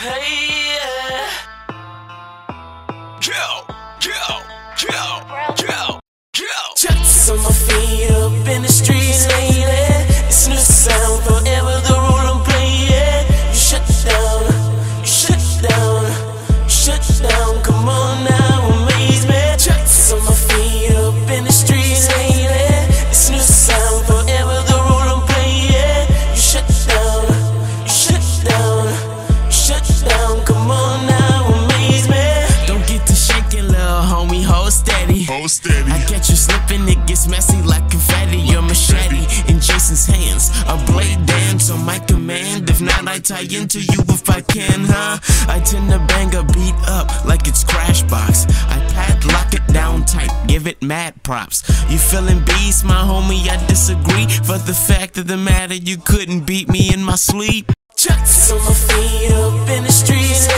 Hey, yeah. Kill, kill, kill, kill, kill. On my feet up in the. It's sound forever the I'm playing. You shut down, you shut down, shut down. Come on now, Hold steady. I get you slipping, it gets messy like confetti. Your machete in Jason's hands, a blade dance on my command. If not, I tie into you if I can, huh? I tend to bang a beat up like it's Crashbox. I padlock it down tight, give it mad props. You feeling beast, my homie? I disagree. For the fact of the matter, you couldn't beat me in my sleep. Chucks on my feet up in the streets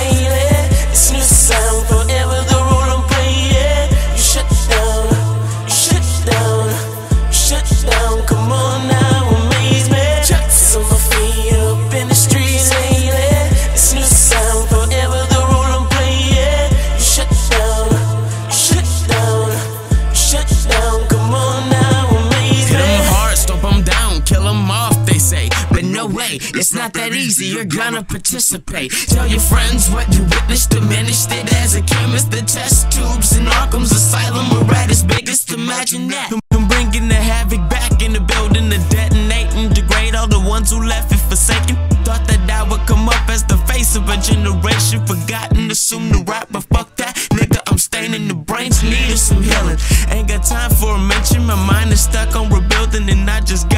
way, it's not that easy, you're gonna participate. Tell your friends what you witnessed, diminished it as a chemist. The test tubes in Arkham's asylum are at its biggest. Imagine that. I'm bringing the havoc back in the building, to detonate and degrade all the ones who left it forsaken. Thought that I would come up as the face of a generation, forgotten, assumed the rap, but fuck that. Nigga, I'm staining the brains, needed some healing. Ain't got time for a mention, my mind is stuck on rebuilding, and I just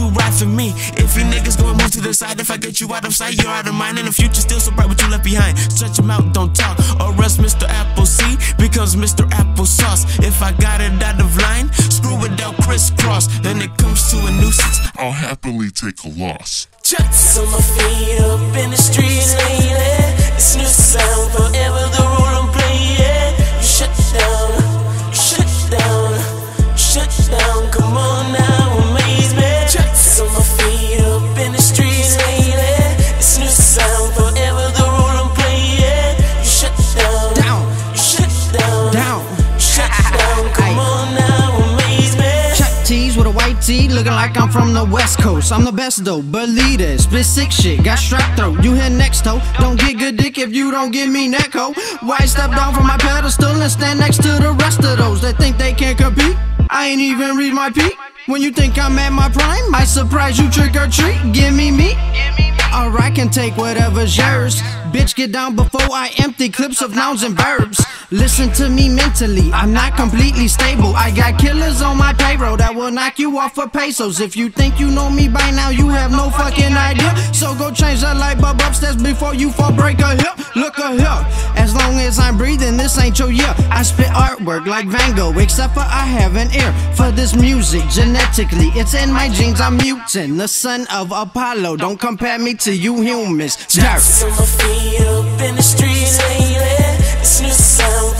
and the ones who ride for me. If you niggas gonna move to the side, if I get you out of sight, you're out of mind, and the future still so bright, what you left behind. Stretch them out, don't talk, or else Mr. Appleseed becomes Mr. Applesauce. If I got it out of line, screw it out crisscross. Then it comes to a nuisance. I'll happily take a loss. Chucks on my feet up in the streets lately. It's new sound forever the feet up in the streets lately. It's new sound forever the rule I'm playing. You shut down, Down, you shut down, down. you shut down. Come on now, amaze me. Check tees with a white tee, looking like I'm from the West Coast. I'm the best though, believe this. Spit sick shit, got strapped throat. You hit next toe. Don't get good dick if you don't give me neck hoe. Why step down from my pedestal and stand next to the rest of those that think they can't compete? I ain't even read my peak. When you think I'm at my prime, I surprise you trick or treat. Give me meat. Or I can take whatever's yours. Bitch, get down before I empty clips of nouns and verbs. Listen to me mentally, I'm not completely stable. I got killers on my payroll that will knock you off for pesos. If you think you know me by now, you have no fucking idea. So go change that light bulb upstairs before you fall break a hip. Look a here. As long as I'm breathing, this ain't your year. I spit artwork like Van Gogh, except for I have an ear for this music. Genetically, it's in my genes. I'm mutant, the son of Apollo. Don't compare me to you humans. Dirt. Up in the streets lately. It's new sound